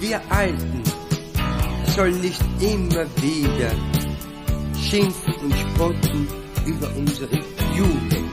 Wir Alten sollen nicht immer wieder schimpfen und spotten über unsere Jugend.